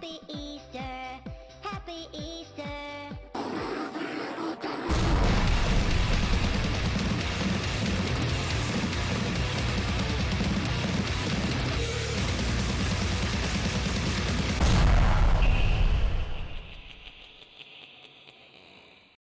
Happy Easter,